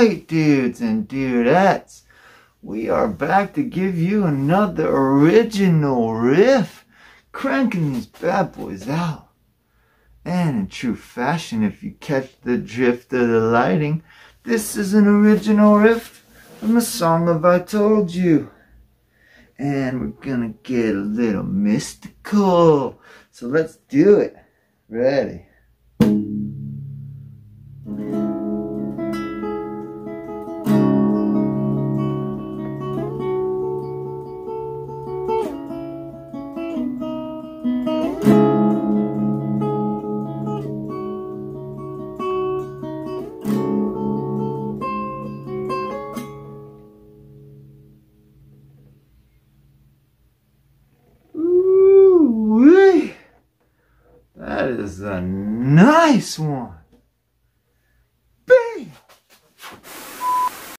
Right, dudes and dudettes. We are back to give you another original riff. Cranking these bad boys out. And in true fashion, if you catch the drift of the lighting, this is an original riff from a song of I Told You. And we're gonna get a little mystical. So let's do it. Ready. Is a nice one.